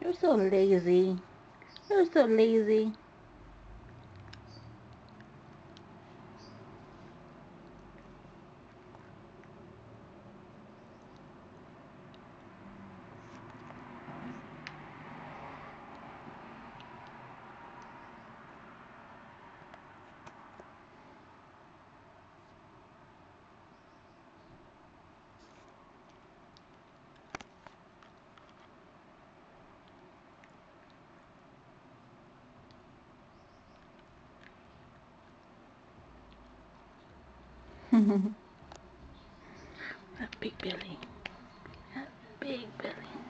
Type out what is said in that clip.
You're so lazy. You're so lazy. That big belly. That big belly.